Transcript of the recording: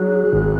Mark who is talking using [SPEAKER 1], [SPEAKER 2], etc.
[SPEAKER 1] Música